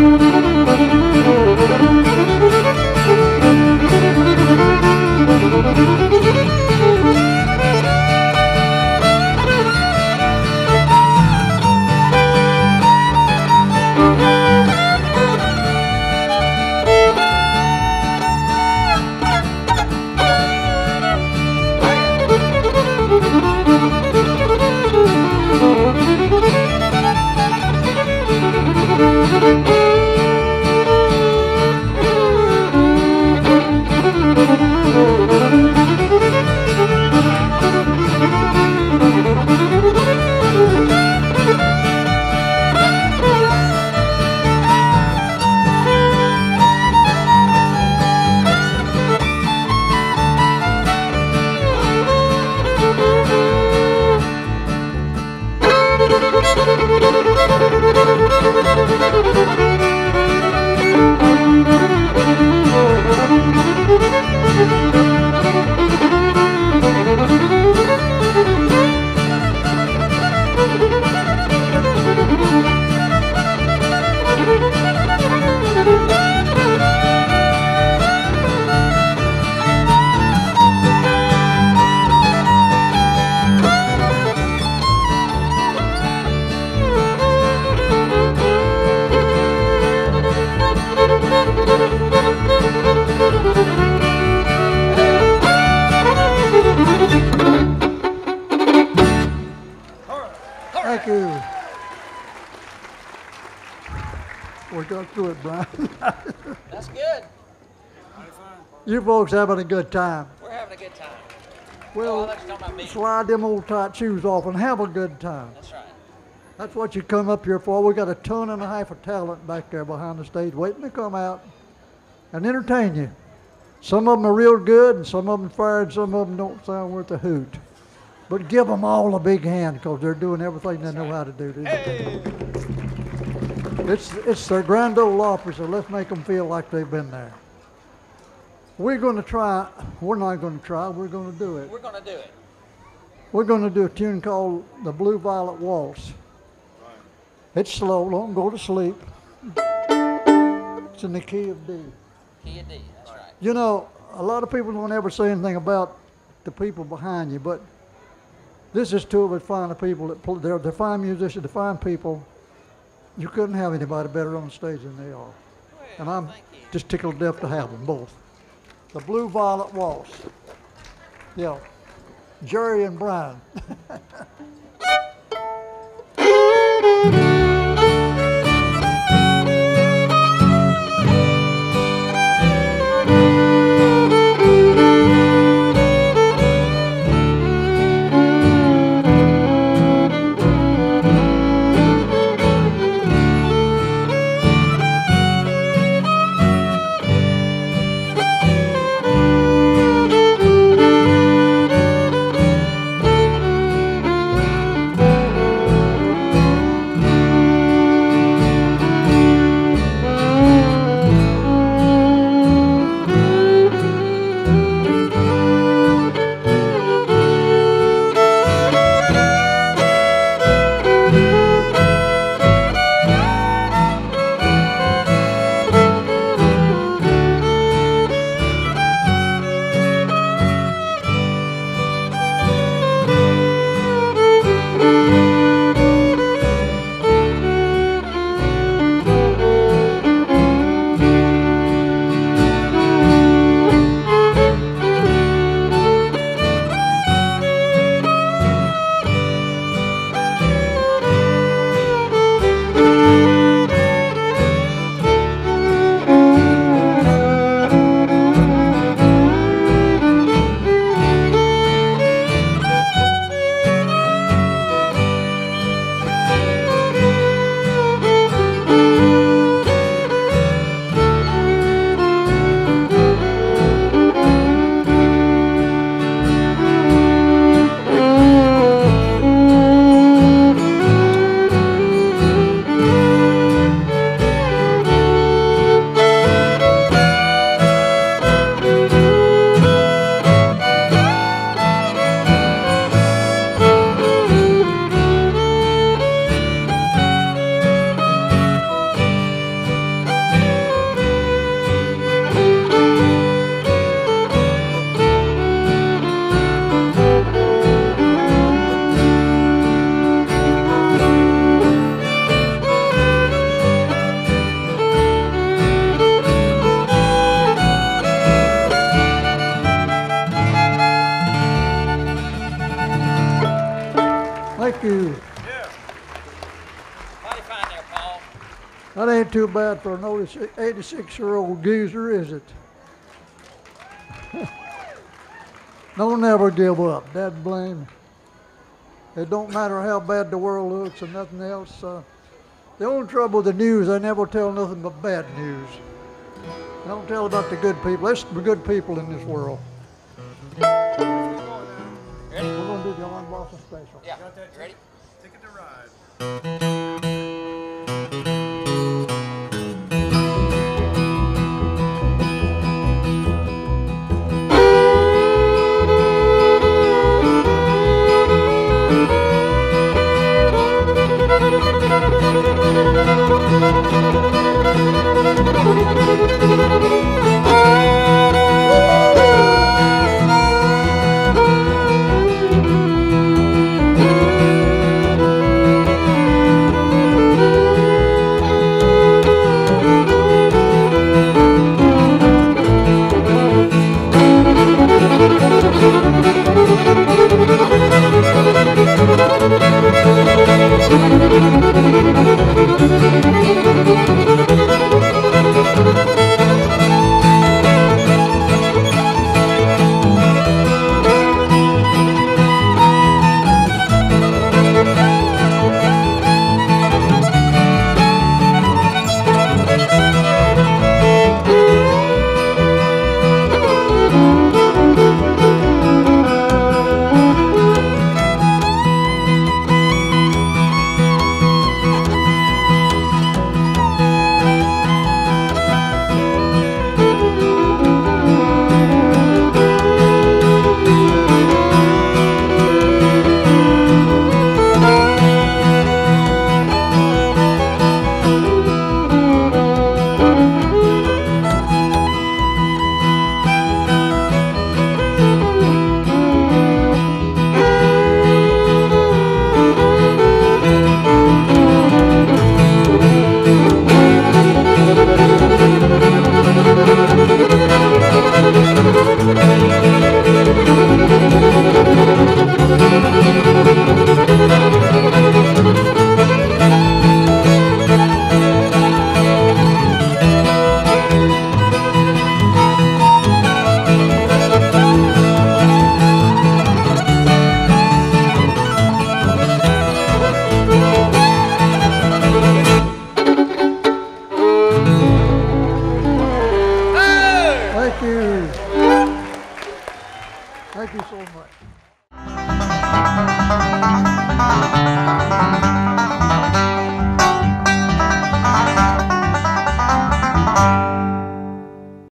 Thank Through it, Brian. That's good. You folks having a good time. We're having a good time. Oh, Well, thought you were talking about me. slide them old tight shoes off and have a good time. That's right. That's what you come up here for. We got a ton and a half of talent back there behind the stage waiting to come out and entertain you. Some of them are real good and some of them fired, some of them don't sound worth a hoot. But give them all a big hand because they're doing everything they know how to do. It's, it's their grand old opera, so let's make them feel like they've been there. We're going to try, we're not going to try, we're going to do it. We're going to do it. We're going to do a tune called the Blue Violet Waltz. It's slow, don't go to sleep. It's in the key of D. Key of D. That's right. You know, a lot of people don't ever say anything about the people behind you, but this is two of the finer people that. They're the fine musicians, the fine people. You couldn't have anybody better on stage than they are. And I'm just tickled death to have them both. The Blue Violet Waltz. Yeah. Jerry and Brian. too bad for an 86-year-old geezer, is it? Don't never give up. Dad blame. It don't matter how bad the world looks and nothing else. Uh, the only trouble with the news, they never tell nothing but bad news. They don't tell about the good people. There's some good people in this world. We're gonna do the Orange Blossom special. Yeah. You ready? Ticket to ride. Thank you so much.